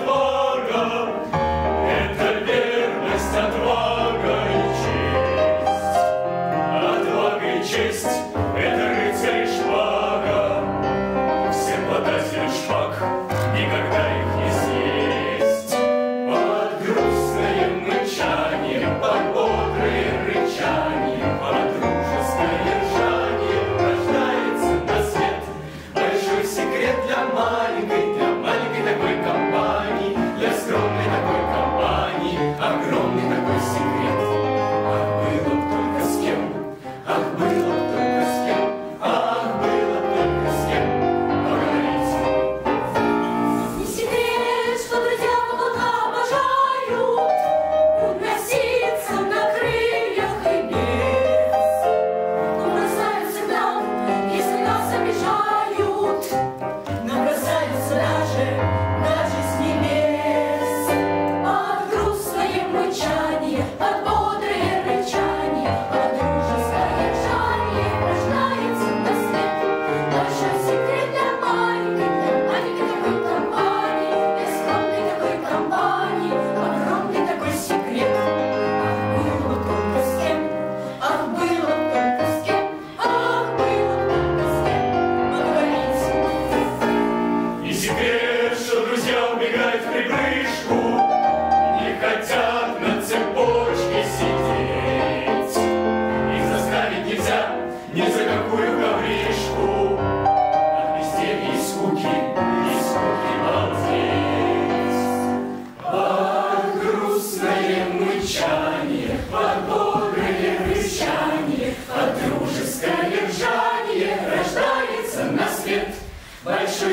Lord.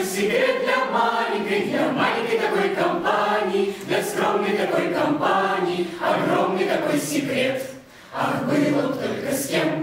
Большой секрет для маленькой, для маленькой такой компании, для скромной такой компании, огромный такой секрет. Ах, было б только с кем